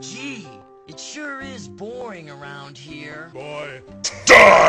Gee, it sure is boring around here. Boy. Die!